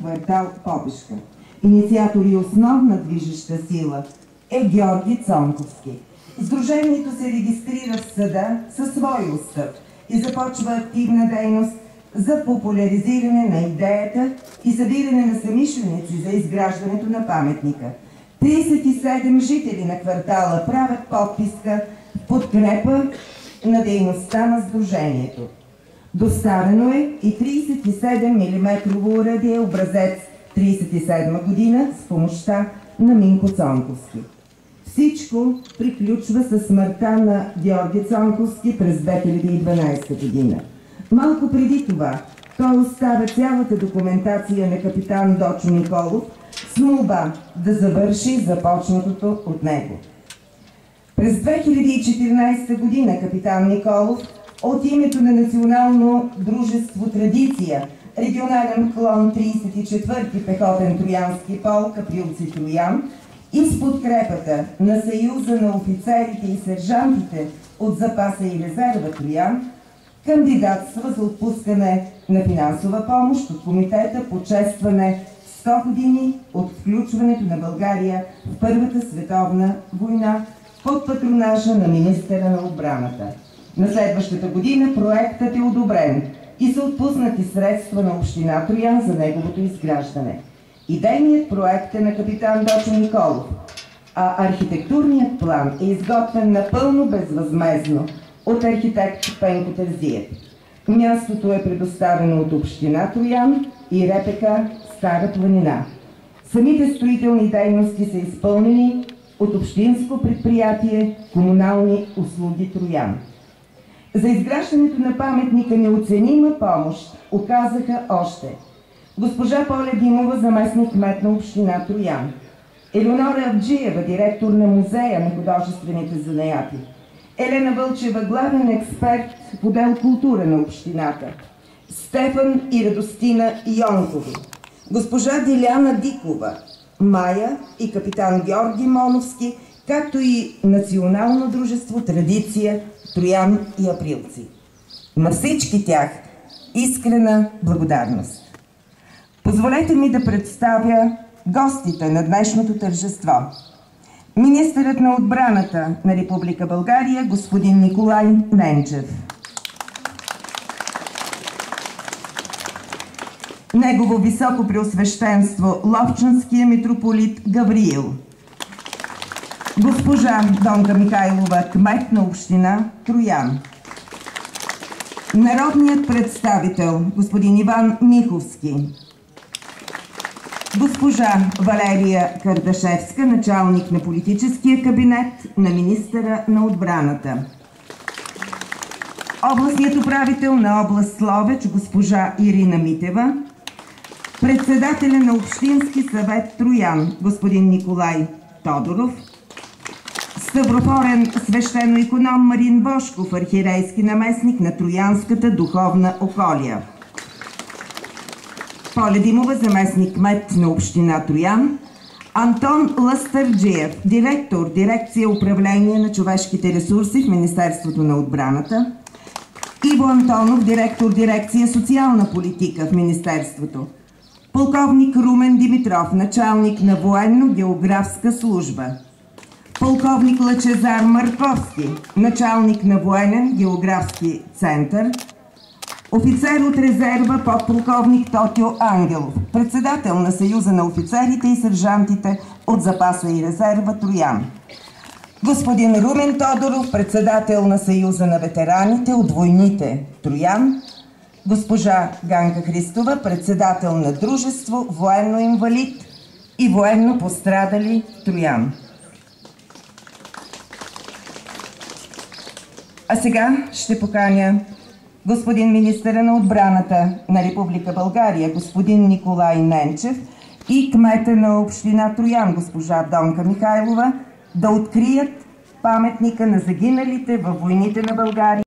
квартал Попешка. Инициатор и основна движеща сила е Георги Цонковски. Сдружението се регистрира в съда със свой устав и започва активна дейност за популяризиране на идеята и събиране на самишленици за изграждането на паметника. 37 жители на квартала правят подписка подкрепа на дейността на Сдружението. Доставено е и 37 мм уредие образец 37 година с помощта на Минко Цонковски. Всичко приключва със смъртта на Георги Цонковски през 2012 година. Малко преди това той оставя цялата документация на капитан Дочо Николов с молба да завърши започнатото от него. През 2014 година капитан Николов от името на Национално дружество Традиция, регионален клон 34-ти пехотен троянски полк Априлци Троян и с подкрепата на Съюза на офицерите и сержантите от запаса и резерва Троян, кандидатства за отпускане на финансова помощ от комитета по честване 100 години от включването на България в Първата световна война под патронажа на министъра на отбраната. На следващата година проектът е одобрен и са отпуснати средства на община Троян за неговото изграждане. Идейният проект е на капитан Дочо Николов, а архитектурният план е изготвен напълно безвъзмезно от архитект Пенко Терзиев. Мястото е предоставено от община Троян и РПК Стара планина. Самите строителни дейности са изпълнени от Общинско предприятие Комунални услуги Троян. За изграждането на паметника неоценима помощ оказаха още. Госпожа Поля Димова, заместник кмет на община Троян, Елеонора Авджиева, директор на музея на художествените занаяти, Елена Вълчева, главен експерт в отдел култура на общината, Стефан и Радостина Йонкови, госпожа Диляна Дикова, Мая и капитан Георги Моновски, както и Национално дружество Традиция Троян и Априлци. На всички тях искрена благодарност. Позволете ми да представя гостите на днешното тържество. Министърът на отбраната на Република България господин Николай Ненчев. Негово високо преосвещенство Ловчанския митрополит Гавриил. Госпожа Донка Михайлова, кмет на община Троян. Народният представител господин Иван Миховски. Госпожа Валерия Кардашевска, началник на политическия кабинет на министъра на отбраната. Областният управител на област Словеч, госпожа Ирина Митева. Председателя на Общински съвет Троян, господин Николай Тодоров. Ставрофорен свещено-иконом Марин Бошков, архирейски наместник на Троянската духовна околия. Поля Димова, заместник кмет на община Троян, Антон Ластърджиев, директор дирекция управление на човешките ресурси в Министерството на отбраната, Иво Антонов, директор дирекция социална политика в Министерството, полковник Румен Димитров, началник на военно-географска служба, полковник Лъчезар Марковски, началник на военен географски център, Офицер от резерва подполковник Тотио Ангелов, председател на Съюза на офицерите и сержантите от запаса и резерва Троян. Господин Румен Тодоров, председател на Съюза на ветераните от войните Троян. Госпожа Ганка Христова, председател на Дружество Военно инвалид и военно пострадали Троян. А сега ще поканя господин министъра на отбраната на Република България, господин Николай Ненчев и кмета на община Троян, госпожа Донка Михайлова, да открият паметника на загиналите във войните на България